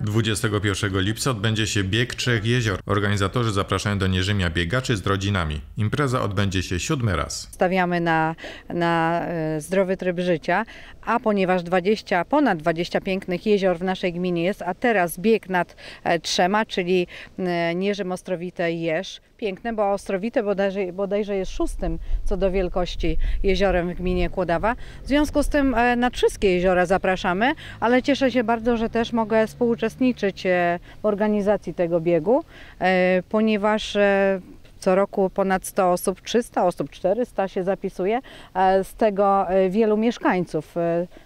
21 lipca odbędzie się bieg Trzech Jezior. Organizatorzy zapraszają do Nierzymia biegaczy z rodzinami. Impreza odbędzie się siódmy raz. Stawiamy na, na e, zdrowy tryb życia, a ponieważ 20, ponad 20 pięknych jezior w naszej gminie jest, a teraz bieg nad e, trzema, czyli e, Nierzym Ostrowite i Jeż. Piękne, bo Ostrowite bodajże, bodajże jest szóstym co do wielkości jeziorem w gminie Kłodawa. W związku z tym e, na wszystkie jeziora zapraszamy, ale cieszę się bardzo, że też mogę współuczestniczyć e, w organizacji tego biegu, e, ponieważ co roku ponad 100 osób, 300 osób, 400 się zapisuje, z tego wielu mieszkańców.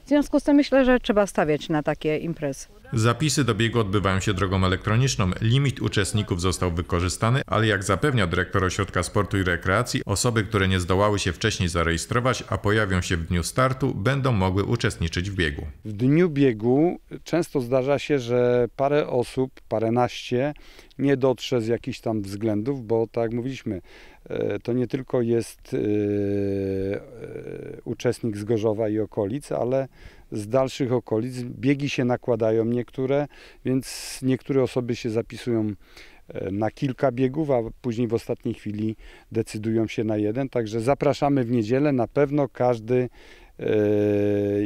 W związku z tym myślę, że trzeba stawiać na takie imprezy. Zapisy do biegu odbywają się drogą elektroniczną. Limit uczestników został wykorzystany, ale jak zapewnia dyrektor Ośrodka Sportu i Rekreacji, osoby, które nie zdołały się wcześniej zarejestrować, a pojawią się w dniu startu, będą mogły uczestniczyć w biegu. W dniu biegu często zdarza się, że parę osób, paręnaście nie dotrze z jakichś tam względów, bo tak jak mówiliśmy, e, to nie tylko jest e, uczestnik z Gorzowa i okolic, ale z dalszych okolic. Biegi się nakładają niektóre, więc niektóre osoby się zapisują e, na kilka biegów, a później w ostatniej chwili decydują się na jeden. Także zapraszamy w niedzielę. Na pewno każdy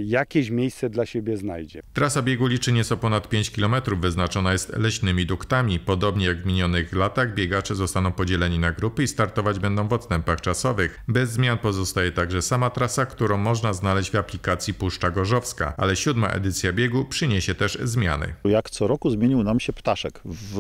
jakieś miejsce dla siebie znajdzie. Trasa biegu liczy nieco ponad 5 km, wyznaczona jest leśnymi duktami. Podobnie jak w minionych latach, biegacze zostaną podzieleni na grupy i startować będą w odstępach czasowych. Bez zmian pozostaje także sama trasa, którą można znaleźć w aplikacji Puszcza Gorzowska, ale siódma edycja biegu przyniesie też zmiany. Jak co roku zmienił nam się ptaszek w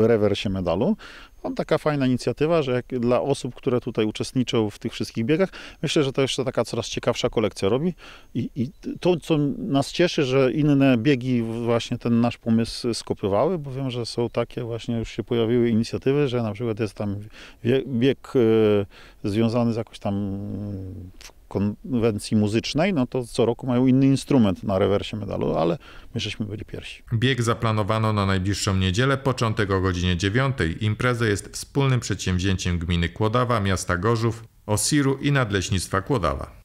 rewersie medalu. Mam taka fajna inicjatywa, że dla osób, które tutaj uczestniczą w tych wszystkich biegach, myślę, że to jeszcze taka coraz ciekawsza kolekcja robi. I, I to, co nas cieszy, że inne biegi właśnie ten nasz pomysł skopiowały, bo wiem, że są takie właśnie, już się pojawiły inicjatywy, że na przykład jest tam bieg e, związany z jakąś tam konwencji muzycznej, no to co roku mają inny instrument na rewersie medalu, ale my żeśmy byli pierwsi. Bieg zaplanowano na najbliższą niedzielę, początek o godzinie 9. Impreza jest wspólnym przedsięwzięciem gminy Kłodawa, miasta Gorzów, Osiru i Nadleśnictwa Kłodawa.